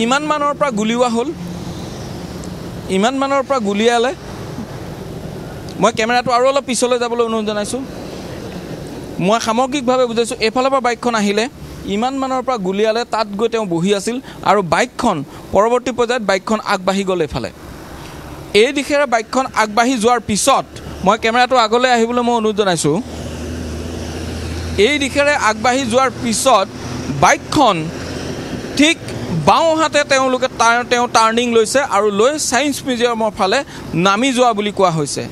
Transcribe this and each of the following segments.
ইমান মানৰ পৰা গুলিওৱা হ'ল? ইমান মানৰ পৰা গুলিয়ালে? মই কেমেৰাটো আৰু অলপ পিছলৈ যাবলৈ অনুৰোধ জনাইছোঁ। মই সামগ্ৰিকভাৱে বুজাইছোঁ এইফালৰ পৰা বাইকখন আহিলে ইমান মানৰ পৰা গুলিয়ালে তাত গৈ তেওঁ বহি আছিল আৰু বাইকখন পৰৱৰ্তী পৰ্যায়ত বাইকখন আগবাঢ়ি গ'ল এইফালে। এই দিশেৰে বাইকখন আগবাঢ়ি যোৱাৰ পিছত মই কেমেৰাটো আগলৈ আহিবলৈ মই অনুৰোধ জনাইছোঁ। এই দিশেৰে আগবাঢ়ি যোৱাৰ পিছত বাইকখন ঠিক বাওঁহাতে তেওঁলোকে তাৰ তেওঁ টাৰ্ণিং লৈছে আৰু লৈ ছায়েন্স মিউজিয়ামৰ ফালে নামি যোৱা বুলি কোৱা হৈছে।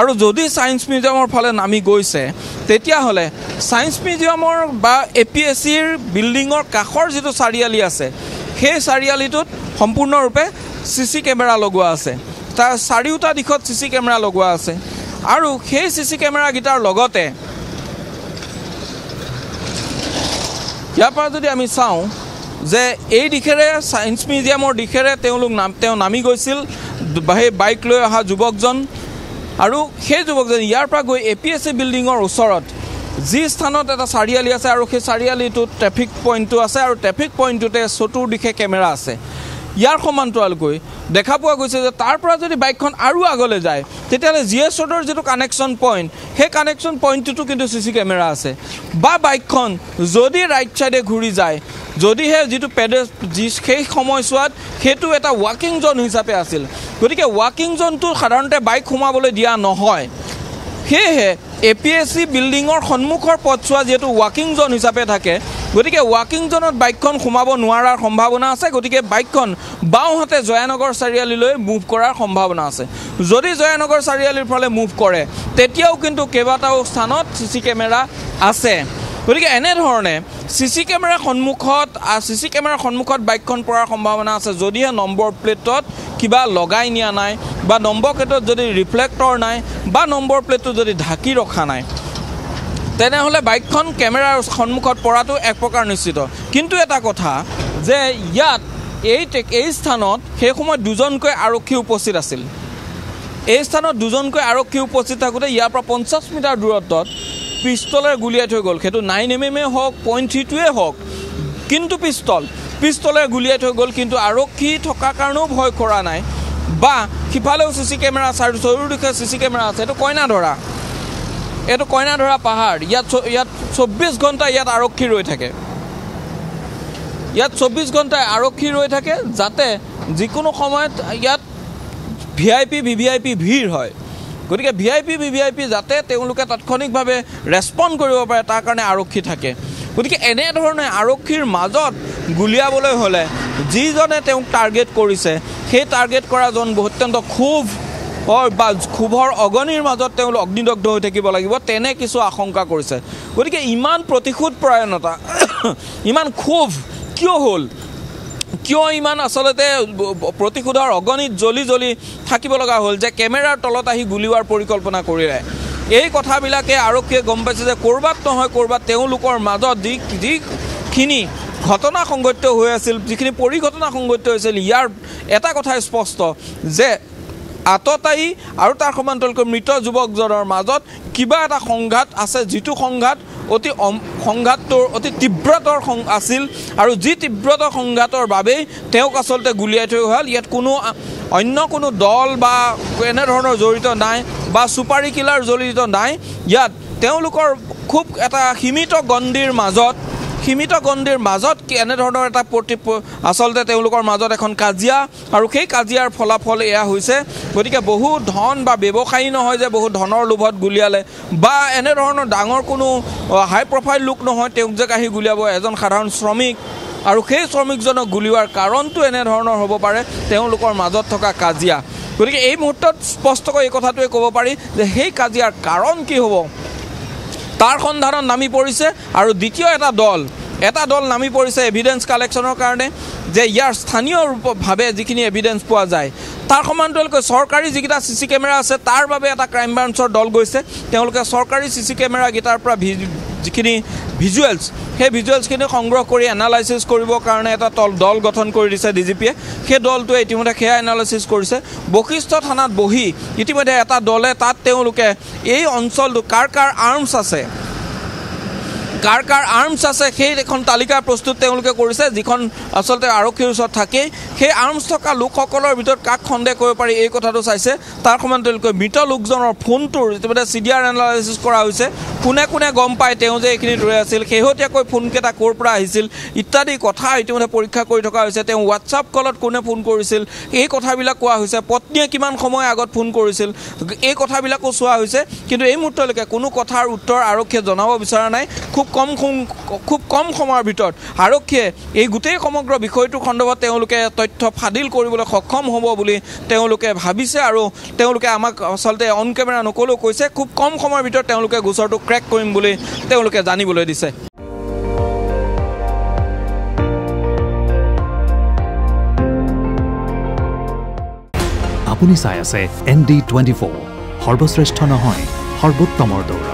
আৰু যদি ছায়েন্স মিউজিয়ামৰ ফালে নামি গৈছে তেতিয়াহ'লে ছায়েন্স মিউজিয়ামৰ বা এ পি এছ চিৰ বিল্ডিঙৰ কাষৰ যিটো চাৰিআলি আছে সেই চাৰিআলিটোত সম্পূৰ্ণৰূপে চি চি কেমেৰা লগোৱা আছে। তাৰ চাৰিওটা দিশত চি চি কেমেৰা লগোৱা আছে। আৰু সেই চি চি কেমেৰাকেইটাৰ লগতে ইয়াৰ পৰা যদি আমি চাওঁ যে এই দিশেৰে ছায়েন্স মিউজিয়ামৰ দিশেৰে তেওঁলোক নাম তেওঁ নামি গৈছিল সেই বাইক লৈ অহা যুৱকজন। আৰু সেই যুৱকজন ইয়াৰ পৰা গৈ এ পি এছ চি বিল্ডিঙৰ ওচৰত যি স্থানত এটা চাৰিআলি আছে আৰু সেই চাৰিআলিটোত ট্ৰেফিক পইণ্টটো আছে আৰু ট্ৰেফিক পইণ্টটোতে চতুৰ্দিশে কেমেৰা আছে। ইয়াৰ সমান্তৰালকৈ দেখা পোৱা গৈছে যে তাৰ পৰা যদি বাইকখন আৰু আগলৈ যায় তেতিয়াহ'লে জি এছ ৰোডৰ যিটো কানেকশ্যন পইণ্ট সেই কানেকশ্যন পইণ্টটোতো কিন্তু চি চি কেমেৰা আছে। বা বাইকখন যদি ৰাইট ছাইডে ঘূৰি যায় যদিহে যিটো পেডে যি সেই সময়ছোৱাত সেইটো এটা ৱাকিং জ'ন হিচাপে আছিল। গতিকে ৱাকিং জ'নটো সাধাৰণতে বাইক সোমাবলৈ দিয়া নহয়। সেয়েহে এ পি এছ চি বিল্ডিঙৰ সন্মুখৰ পথছোৱা যিহেতু ৱাকিং জ'ন হিচাপে থাকে গতিকে ৱাকিং জ'নত বাইকখন সোমাব নোৱাৰাৰ সম্ভাৱনা আছে গতিকে বাইকখন বাওঁহাতে জয়ানগৰ চাৰিআলিলৈ মুভ কৰাৰ সম্ভাৱনা আছে। যদি জয়ানগৰ চাৰিআলিৰ ফালে মুভ কৰে তেতিয়াও কিন্তু কেইবাটাও স্থানত চি চি কেমেৰা আছে। গতিকে এনেধৰণে চি চি কেমেৰাৰ সন্মুখত চি চি কেমেৰাৰ সন্মুখত বাইকখন পৰাৰ সম্ভাৱনা আছে। যদিহে নম্বৰ প্লেটত কিবা লগাই নিয়া নাই বা নম্বৰ প্লেটত যদি ৰিফ্লেক্টৰ নাই বা নম্বৰ প্লেটটো যদি ঢাকি ৰখা নাই। তেনেহ'লে বাইকখন কেমেৰাৰ সন্মুখত পৰাটো এক প্ৰকাৰ নিশ্চিত। কিন্তু এটা কথা যে ইয়াত এই এই স্থানত সেই সময়ত দুজনকৈ আৰক্ষী উপস্থিত আছিল। এই স্থানত দুজনকৈ আৰক্ষী উপস্থিত থাকোঁতে ইয়াৰ পৰা পঞ্চাছ মিটাৰ দূৰত্বত পিষ্টলেৰে গুলিয়াই থৈ গ'ল। সেইটো নাইন এম এমেই হওক পইণ্ট থ্ৰীটোৱে হওক কিন্তু পিষ্টল। পিষ্টলেৰে গুলিয়াই থৈ গ'ল কিন্তু আৰক্ষী থকাৰ কাৰণেও ভয় কৰা নাই। বা সিফালেও চি চি কেমেৰা চাৰি চৌদিশে চি চি কেমেৰা আছে এইটো কইনা ধৰা। এইটো কইনা ধৰা পাহাৰ ইয়াত ইয়াত চৌব্বিছ ঘণ্টা ইয়াত আৰক্ষী ৰৈ থাকে। ইয়াত চৌব্বিছ ঘণ্টাই আৰক্ষী ৰৈ থাকে যাতে যিকোনো সময়ত ইয়াত V I P V V I P ভিৰ হয়। গতিকে V I P V V I P যাতে তেওঁলোকে তাৎক্ষণিকভাৱে ৰেচপণ্ড কৰিব পাৰে তাৰ কাৰণে আৰক্ষী থাকে। গতিকে এনেধৰণে আৰক্ষীৰ মাজত গুলিয়াবলৈ হ'লে যিজনে তেওঁক টাৰ্গেট কৰিছে সেই টাৰ্গেট কৰাজন অত্যন্ত ক্ষোভ বা ক্ষোভৰ অগনিৰ মাজত তেওঁলোক অগ্নিদগ্ধ হৈ থাকিব লাগিব তেনে কিছু আশংকা কৰিছে। গতিকে ইমান প্ৰতিশোধ পৰায়ণতা ইমান ক্ষোভ কিয় হ'ল? কিয় ইমান আচলতে প্ৰতিশোধৰ অগণিত জ্বলি জ্বলি থাকিব লগা হ'ল যে কেমেৰাৰ তলত আহি গুলিওৱাৰ পৰিকল্পনা কৰিলে? এই কথাবিলাকে আৰক্ষীয়ে গম পাইছে যে ক'ৰবাত নহয় ক'ৰবাত তেওঁলোকৰ মাজত যি যিখিনি ঘটনা সংঘটিত হৈ আছিল যিখিনি পৰিঘটনা সংঘটিত হৈছিল ইয়াৰ এটা কথা স্পষ্ট যে আততায়ী আৰু তাৰ সমান্তৰালকৈ মৃত যুৱকজনৰ মাজত কিবা এটা সংঘাত আছে যিটো সংঘাত অতি সংঘাতটোৰ অতি তীব্ৰতৰ আছিল আৰু যি তীব্ৰতৰ সংঘাতৰ বাবেই তেওঁক আচলতে গুলিয়াই থৈ হ'ল। ইয়াত কোনো অন্য কোনো দল বা এনেধৰণৰ জড়িত নাই বা চুপাৰী কিলাৰ জড়িত নাই। ইয়াত তেওঁলোকৰ খুব এটা সীমিত গণ্ডিৰ মাজত সীমিত গণ্ডিৰ মাজত এনেধৰণৰ এটা প্ৰতি আচলতে তেওঁলোকৰ মাজত এখন কাজিয়া আৰু সেই কাজিয়াৰ ফলাফল এয়া হৈছে গতিকে বহু ধন বা ব্যৱসায়ী নহয় যে বহু ধনৰ লোভত গুলিয়ালে বা এনেধৰণৰ ডাঙৰ কোনো হাই প্ৰফাইল লোক নহয় তেওঁক যে আহি গুলিয়াব এজন সাধাৰণ শ্ৰমিক আৰু সেই শ্ৰমিকজনক গুলিওৱাৰ কাৰণটো এনেধৰণৰ হ'ব পাৰে তেওঁলোকৰ মাজত থকা কাজিয়া। গতিকে এই মুহূৰ্তত স্পষ্টকৈ এই কথাটোৱে ক'ব পাৰি যে সেই কাজিয়াৰ কাৰণ কি হ'ব? তাৰ সন্ধানত নামি পৰিছে আৰু দ্বিতীয় এটা দল এটা দল নামি পৰিছে এভিডেঞ্চ কালেকশ্যনৰ কাৰণে যে ইয়াৰ স্থানীয় ৰূপভাৱে যিখিনি এভিডেঞ্চ পোৱা যায় তাৰ সমান্তৰালকৈ চৰকাৰী যিকেইটা চি চি কেমেৰা আছে তাৰ বাবে এটা ক্ৰাইম ব্ৰাঞ্চৰ দল গৈছে। তেওঁলোকে চৰকাৰী চি চি কেমেৰাকেইটাৰ পৰা যিখিনি ভিজুৱেলছ সেই ভিজুৱেলছখিনি সংগ্ৰহ কৰি এনালাইচিছ কৰিবৰ কাৰণে এটা তল দল গঠন কৰি দিছে ডি জি পিয়ে সেই দলটোৱে ইতিমধ্যে সেয়া এনালাইচিছ কৰিছে। বশিষ্ঠ থানাত বহি ইতিমধ্যে এটা দলে তাত তেওঁলোকে এই অঞ্চলটো কাৰ কাৰ আৰ্মছ আছে কাৰ কাৰ আৰ্মছ আছে সেই এখন তালিকা প্ৰস্তুত তেওঁলোকে কৰিছে যিখন আচলতে আৰক্ষীৰ ওচৰত থাকেই। সেই আৰ্মছ থকা লোকসকলৰ ভিতৰত কাক সন্দেহ কৰিব পাৰি এই কথাটো চাইছে। তাৰ সময়ত তেওঁলোকে মৃত লোকজনৰ ফোনটোৰ ইতিমধ্যে চি ডি আৰ এনালাইচিছ কৰা হৈছে। কোনে কোনে গম পায় তেওঁ যে এইখিনিত ৰৈ আছিল শেহতীয়াকৈ ফোনকেইটা ক'ৰ পৰা আহিছিল ইত্যাদি কথা ইতিমধ্যে পৰীক্ষা কৰি থকা হৈছে তেওঁ হোৱাটছআপ কলত কোনে ফোন কৰিছিল এই কথাবিলাক কোৱা হৈছে পত্নীয়ে কিমান সময় আগত ফোন কৰিছিল এই কথাবিলাকো চোৱা হৈছে কিন্তু এই মুহূৰ্তলৈকে কোনো কথাৰ উত্তৰ আৰক্ষীয়ে জনাব বিচৰা নাই খুব কম খুব কম সময়ৰ ভিতৰত আৰক্ষীয়ে এই গোটেই সমগ্ৰ বিষয়টোৰ সন্দৰ্ভত তেওঁলোকে তথ্য ফাদিল কৰিবলৈ সক্ষম হ'ব বুলি তেওঁলোকে ভাবিছে আৰু তেওঁলোকে আমাক আচলতে অন কেমেৰা নক'লেও কৈছে খুব কম সময়ৰ ভিতৰত তেওঁলোকে গোচৰটো ক্ৰেক কৰিম বুলি তেওঁলোকে জানিবলৈ দিছে। আপুনি চাই আছে এন ডি টুৱেণ্টি ফ'ৰ। সৰ্বশ্ৰেষ্ঠ নহয় সৰ্বোত্তমৰ দৌৰ